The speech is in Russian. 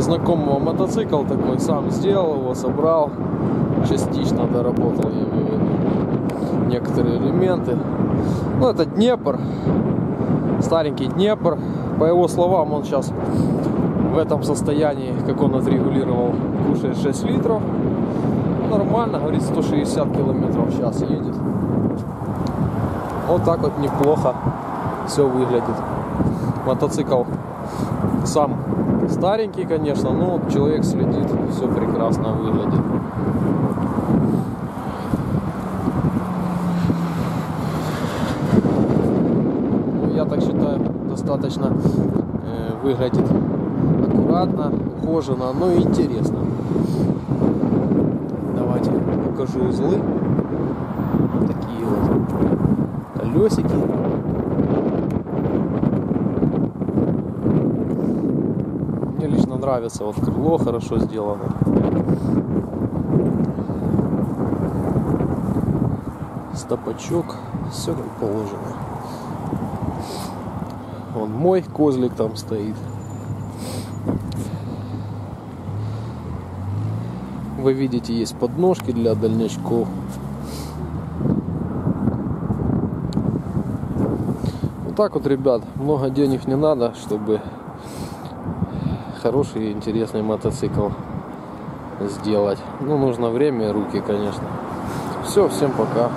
знакомого мотоцикл такой, сам сделал его, собрал, частично доработал, я имею в виду, некоторые элементы. Ну, это Днепр, старенький Днепр. По его словам, он сейчас в этом состоянии, как он отрегулировал, кушает 6 литров. Нормально, говорит, 160 километров в час едет. Вот так вот неплохо все выглядит. Мотоцикл сам старенький, конечно, но человек следит, все прекрасно выглядит. Ну, я так считаю, достаточно э, выглядит аккуратно, ухоженно, но интересно. Давайте покажу узлы. Такие вот колесики. Мне лично нравится, вот крыло хорошо сделано. Стопачок, все как положено. Вон мой козлик там стоит. Вы видите, есть подножки для дальнячков. Вот так вот, ребят, много денег не надо, чтобы хороший и интересный мотоцикл сделать. Ну, нужно время и руки, конечно. Все, всем пока.